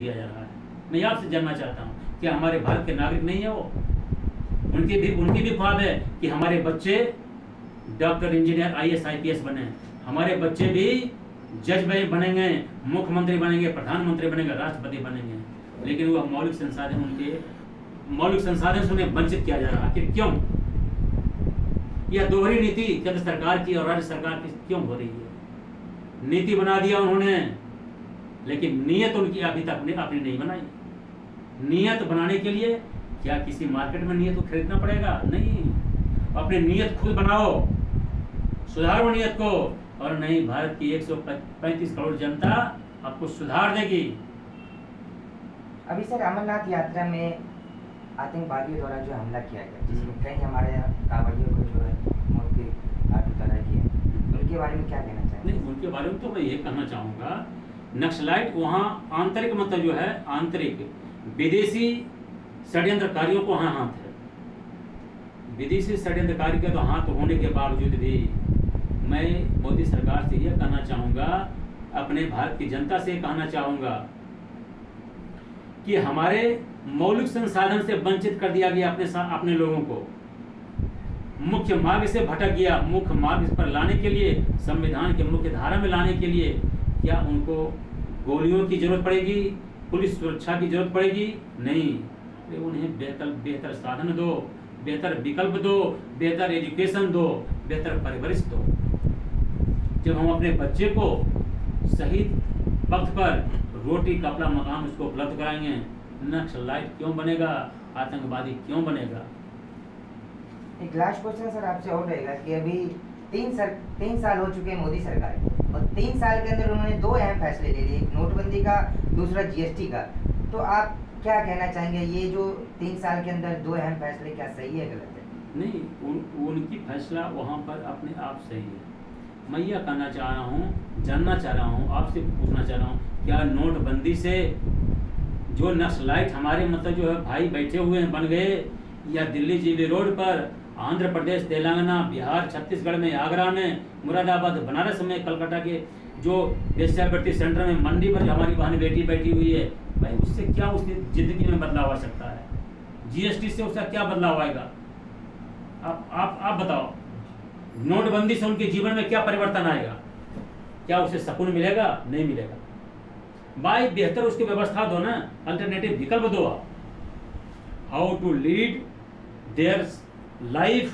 दिया जा रहा है। मैं आपसे जानना चाहता हूँ कि हमारे भारत के नागरिक नहीं है वो? उनकी भी उनकी भी ख्वाब है कि हमारे बच्चे doctor, engineer I S I P S बने हमारे बच्चे भी जज बनेंगे, मुख्यमंत्री बनेंगे, प्रधानमंत्री बनेंगे, राष्ट्रपति बनेंगे। लेकिन वह मौलिक संसाधन उनके मौलिक संसाधन से उन्हें वंचित किया जा रहा है। आखिर क्यों? यह दोहरी नीति केंद्र सरकार की और राज्य सरकार की क्यों हो रही है? नीति बना दिया उन्होंने। लेकिन नीयत उनकी अभी तक ने अपनी नहीं बनाई। नीयत बनाने के लिए क्या किसी मार्केट में नीयत को खरीदना पड़ेगा? नहीं। अपनी नीयत खुद बनाओ सुधारो नीयत को और नहीं भारत की 135 करोड़ जनता आपको सुधार देगी। अभी सर अमरनाथ यात्रा में आतंकवादियों द्वारा जो हमला किया गया जिसमें कई हमारे कांवड़ियों को जो है मौत के घाट उतारा किया उनके बारे में क्या कहना चाहेंगे? नहीं उनके बारे में तो मैं ये कहना चाहूँगा नक्सलाइट वहाँ आंतरिक मतलब जो है, आंतरिक विदेशी षड्यंत्रकारियों को वहाँ हाथ है। विदेशी षड्यंत्रकारी के तो हाथ होने के बावजूद भी मैं मोदी सरकार से यह कहना चाहूँगा, अपने भारत की जनता से कहना चाहूँगा कि हमारे मौलिक संसाधन से वंचित कर दिया गया अपने अपने लोगों को। मुख्य मार्ग से भटक गया मुख्य मार्ग पर लाने के लिए, संविधान के मुख्य धारा में लाने के लिए। क्या उनको गोलियों की ज़रूरत पड़ेगी? पुलिस सुरक्षा की ज़रूरत पड़ेगी? नहीं। उन्हें बेहतर बेहतर साधन दो, बेहतर विकल्प दो, बेहतर एजुकेशन दो, बेहतर परवरिश दो। जब हम अपने बच्चे को सही वक्त पर रोटी, कपड़ा, मकान उसको उपलब्ध कराएँगे नक्सलाइट क्यों बनेगा? आतंकवादी क्यों बनेगा? एक लास्ट क्वेश्चन सर आपसे और रहेगा कि अभी तीन सर तीन साल हो चुके हैं मोदी सरकार और तीन साल के अंदर उन्होंने दो अहम फैसले ले लिए नोटबंदी का दूसरा जीएसटी का। तो आप क्या कहना चाहेंगे ये जो तीन साल के अंदर दो अहम फैसले क्या सही है गलत है? नहीं उन, उनकी फैसला वहाँ पर अपने आप सही है। मैं यह कहना चाह रहा हूँ जानना चाह रहा हूँ आपसे पूछना चाह रहा हूँ क्या नोटबंदी से जो नक्सलाइट हमारे मतलब जो है भाई बैठे हुए हैं बन गए या दिल्ली जीबी रोड पर आंध्र प्रदेश, तेलंगाना, बिहार, छत्तीसगढ़ में आगरा में, मुरादाबाद, बनारस में, कलकत्ता के जो वेश्यावृत्ति सेंटर में मंडी पर हमारी बहन बेटी बैठी हुई है, भाई उससे क्या उसकी ज़िंदगी में बदलाव आ सकता है? जीएसटी से उसका क्या बदलाव आएगा? आप आप आप बताओ। नोटबंदी से उनके जीवन में क्या परिवर्तन आएगा? क्या उसे सुकून मिलेगा? नहीं मिलेगा। भाई, बेहतर उसकी व्यवस्था दो ना। अल्टरनेटिव विकल्प दो आप। How to lead their life